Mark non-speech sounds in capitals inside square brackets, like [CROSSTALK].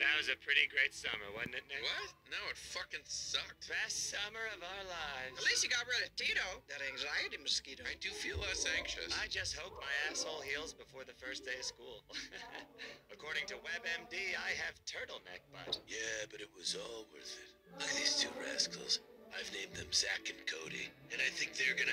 That was a pretty great summer, wasn't it, Nick? What? No, it fucking sucked. Best summer of our lives. At least you got rid of Tito, that anxiety mosquito. I do feel less anxious. I just hope my asshole heals before the first day of school. [LAUGHS] According to WebMD, I have turtleneck butt. Yeah, but it was all worth it. Look at these two rascals. I've named them Zach and Cody, and I think they're gonna